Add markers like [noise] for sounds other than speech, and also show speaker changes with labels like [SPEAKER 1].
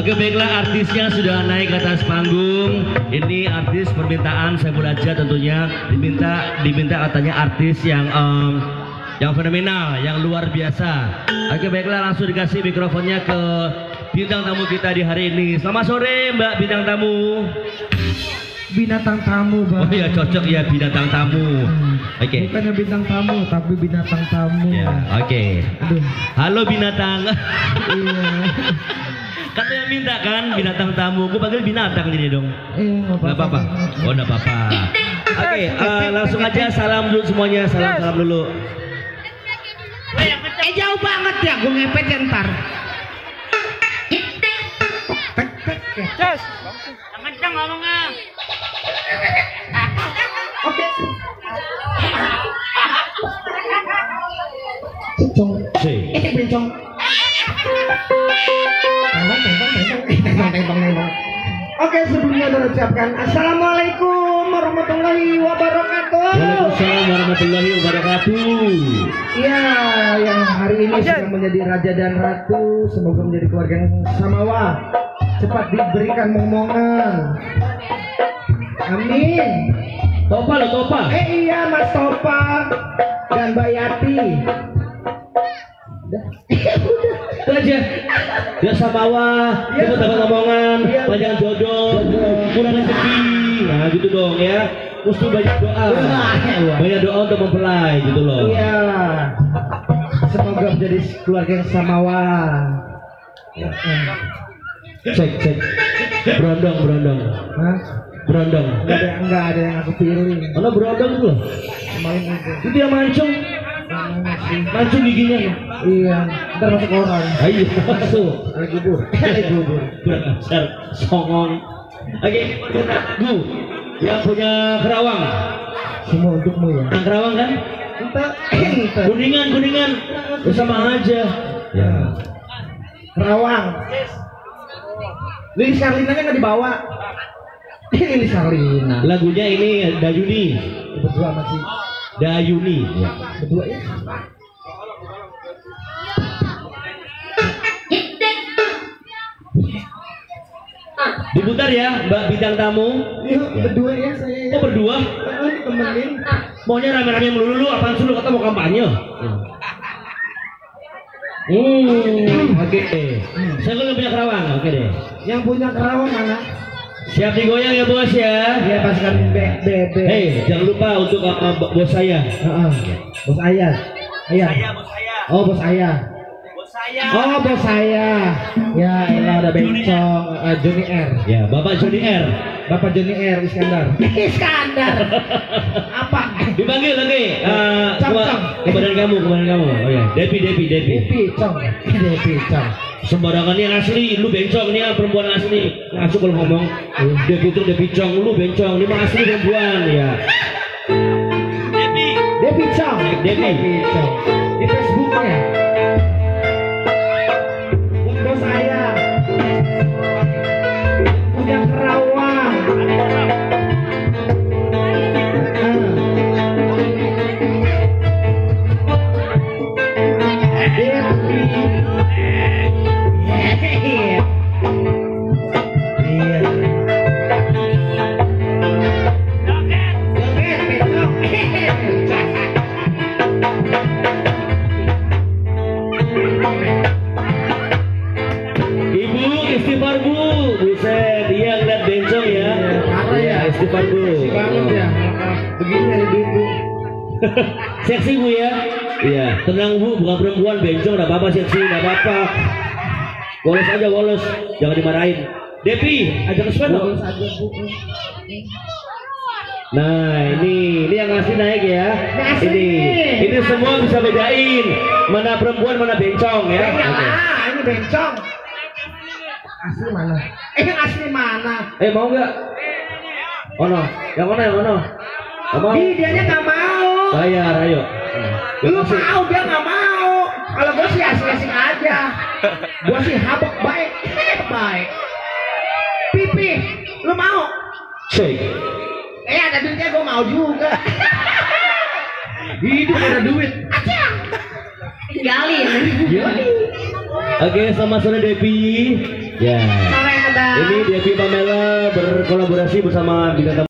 [SPEAKER 1] Oke baiklah artisnya sudah naik ke atas panggung. Ini artis permintaan saya aja tentunya diminta diminta katanya artis yang em, yang fenomenal, yang luar biasa. Oke baiklah langsung dikasih mikrofonnya ke bintang tamu kita di hari ini. Selamat sore Mbak bintang tamu.
[SPEAKER 2] binatang tamu bang
[SPEAKER 1] Oh ya cocok ya bintang tamu. Oke.
[SPEAKER 2] bukannya bintang tamu tapi binatang tamu
[SPEAKER 1] Ya, oke.
[SPEAKER 2] aduh
[SPEAKER 1] Halo binatang.
[SPEAKER 2] iya [laughs]
[SPEAKER 1] Katanya minta kan binatang tamu. Gue panggil binatang jadi dong.
[SPEAKER 2] eh
[SPEAKER 1] Gak apa-apa. Oh, gak apa-apa. Oke, eh, langsung aja salam dulu semuanya. Salam salam dulu.
[SPEAKER 2] eh jauh banget ya gue ngepet ya ntar
[SPEAKER 3] Jos, yang kencang ngomongnya.
[SPEAKER 2] oke Cong.
[SPEAKER 1] Si.
[SPEAKER 2] Eh, bencong. Oke, sebelumnya saya ucapkan Assalamualaikum warahmatullahi wabarakatuh.
[SPEAKER 1] Waalaikumsalam warahmatullahi wabarakatuh.
[SPEAKER 2] Iya, yang hari ini sedang menjadi raja dan ratu, semoga menjadi keluarga yang samawa. Cepat diberikan momongan. Amin.
[SPEAKER 1] Topa lo topa.
[SPEAKER 2] Eh iya Mas Topa dan Mbak Yati. Udah.
[SPEAKER 1] Itu aja. Ya samawa,
[SPEAKER 2] Iya,
[SPEAKER 1] kita dapat omongan,
[SPEAKER 2] Iya.
[SPEAKER 1] panjang jodoh, kurang rezeki. Nah, gitu dong ya. Mesti banyak doa.
[SPEAKER 2] Wah.
[SPEAKER 1] Banyak doa untuk mempelai gitu loh.
[SPEAKER 2] Iya. Semoga menjadi keluarga yang samawa.
[SPEAKER 1] Cek cek. Berondong berondong.
[SPEAKER 2] Hah?
[SPEAKER 1] Berondong.
[SPEAKER 2] Enggak ada enggak ada yang aku pilih.
[SPEAKER 1] Mana berondong tuh?
[SPEAKER 2] Kemarin itu.
[SPEAKER 1] Yang mancung. Mancung giginya.
[SPEAKER 2] Iya, ntar masuk orang.
[SPEAKER 1] Ayo masuk.
[SPEAKER 2] Ada gubur. Ada gubur.
[SPEAKER 1] Ajar, songong. Oke, Bu, yang punya Kerawang.
[SPEAKER 2] Semua untukmu ya.
[SPEAKER 1] Yang Kerawang kan?
[SPEAKER 2] Entah, entah.
[SPEAKER 1] Kuningan, kuningan. Ya, sama aja. Ya.
[SPEAKER 2] Kerawang. Lilis Karlina kan nggak dibawa. Lilis Karlina.
[SPEAKER 1] Lagunya ini Dayuni.
[SPEAKER 2] Berdua masih
[SPEAKER 1] Dayuni. Ya.
[SPEAKER 2] berdua ya.
[SPEAKER 1] Diputar ya, Mbak bintang tamu.
[SPEAKER 2] Yuk, berdua ya saya. ya.
[SPEAKER 1] Oh berdua?
[SPEAKER 2] Oh, ditemenin.
[SPEAKER 1] Maunya rame-rame melulu lu, apaan sih lu kata mau kampanye? Hmm, oke. Saya kan punya Kerawang, oke deh.
[SPEAKER 2] Yang punya Kerawang mana?
[SPEAKER 1] Siap digoyang ya bos ya.
[SPEAKER 2] Dia pasukan B B B.
[SPEAKER 1] Hei, jangan lupa untuk uh, uh, bos saya.
[SPEAKER 2] Heeh. Bos ayah. Ayah.
[SPEAKER 3] bos saya.
[SPEAKER 2] Oh, bos ayah.
[SPEAKER 3] Bos saya.
[SPEAKER 2] Oh, bos saya. Ya, elah ada bencong uh, Joni R.
[SPEAKER 1] Ya, Bapak Joni R.
[SPEAKER 2] Bapak Joni R Iskandar. [laughs] Iskandar. Apa?
[SPEAKER 1] Dipanggil lagi. Uh, kebadan kamu, kebadan kamu. Oh ya, Depi, Depi, Depi.
[SPEAKER 2] Depi Cong. Depi Cong.
[SPEAKER 1] Sembarangan ini asli, lu bencong ini yang perempuan asli. Ngacu kalau ngomong, Depi itu Depi Cong, lu bencong, ini mah asli perempuan ya.
[SPEAKER 3] Depi.
[SPEAKER 2] Depi Cong.
[SPEAKER 1] Depi.
[SPEAKER 2] Depi Cong.
[SPEAKER 1] Bu.
[SPEAKER 2] Seksi banget ya. Begini ada ibu. [laughs]
[SPEAKER 1] Seksi bu ya. Iya, tenang bu, bukan perempuan bencong, udah apa-apa seksi, udah apa-apa. Woles aja, woles, jangan dimarahin. Depi, ajak ke
[SPEAKER 2] bu.
[SPEAKER 1] Nah, ini ini yang ngasih naik ya.
[SPEAKER 2] Ngasih.
[SPEAKER 1] Ini ini semua bisa bedain mana perempuan mana bencong ya.
[SPEAKER 2] Eh,
[SPEAKER 1] Oke.
[SPEAKER 2] lah, ini bencong. Asli mana? Eh, asli mana?
[SPEAKER 1] Eh mau nggak? Oh no, yang mana yang mana? Apa?
[SPEAKER 2] Di dianya nggak mau.
[SPEAKER 1] Bayar, ayo.
[SPEAKER 2] Lu mau dia nggak mau. Kalau gue sih asik-asik aja. Gue sih habek baik, baik. Pipi, lu mau?
[SPEAKER 1] Shake.
[SPEAKER 2] Eh ada duitnya gue mau juga. Hidup ada duit.
[SPEAKER 4] tinggalin
[SPEAKER 1] Oke, selamat sore Devi. Ya.
[SPEAKER 4] abang
[SPEAKER 1] Ini Devi Pamela berkolaborasi bersama bintang